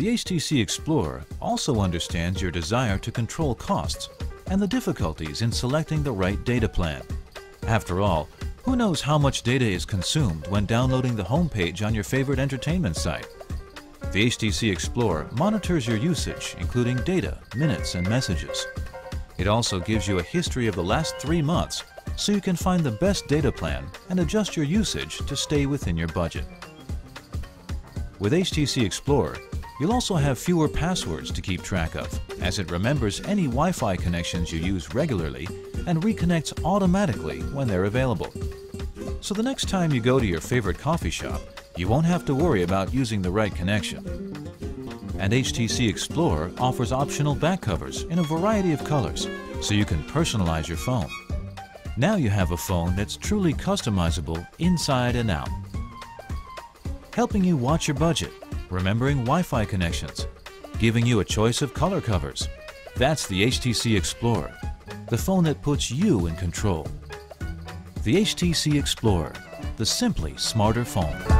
The HTC Explorer also understands your desire to control costs and the difficulties in selecting the right data plan. After all, who knows how much data is consumed when downloading the homepage on your favorite entertainment site? The HTC Explorer monitors your usage, including data, minutes, and messages. It also gives you a history of the last three months so you can find the best data plan and adjust your usage to stay within your budget. With HTC Explorer, you'll also have fewer passwords to keep track of, as it remembers any Wi-Fi connections you use regularly and reconnects automatically when they're available. So the next time you go to your favorite coffee shop, you won't have to worry about using the right connection. And HTC Explorer offers optional back covers in a variety of colors, so you can personalize your phone. Now you have a phone that's truly customizable inside and out. Helping you watch your budget, remembering Wi-Fi connections, giving you a choice of color covers. That's the HTC Explorer, the phone that puts you in control. The HTC Explorer, the simply smarter phone.